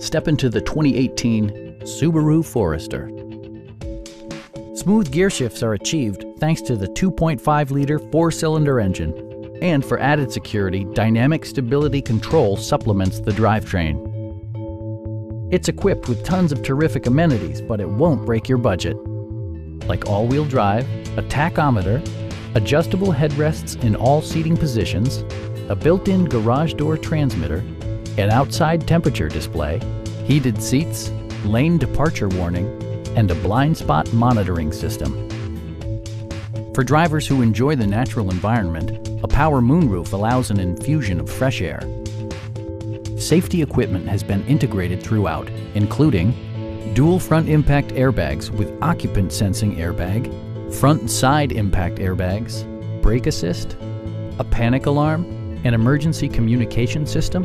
Step into the 2018 Subaru Forester. Smooth gear shifts are achieved thanks to the 2.5-liter four-cylinder engine. And for added security, Dynamic Stability Control supplements the drivetrain. It's equipped with tons of terrific amenities, but it won't break your budget. Like all-wheel drive, a tachometer, adjustable headrests in all seating positions, a built-in garage door transmitter, an outside temperature display, heated seats, lane departure warning, and a blind spot monitoring system. For drivers who enjoy the natural environment, a power moonroof allows an infusion of fresh air. Safety equipment has been integrated throughout, including dual front impact airbags with occupant sensing airbag, front side impact airbags, brake assist, a panic alarm, an emergency communication system,